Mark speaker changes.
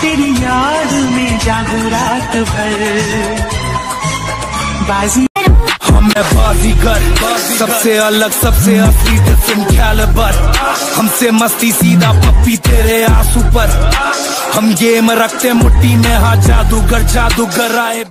Speaker 1: तेरी याद में जागू रात भर। बाजी।
Speaker 2: हम बाजीगर, सबसे अलग, सबसे असली डिफरेंट कैलिबर हमसे मस्ती सीधा पप्पी तेरे आँसू पर। हम गेम रखते मुट्ठी में हाँ जादूगर जादूगर आए।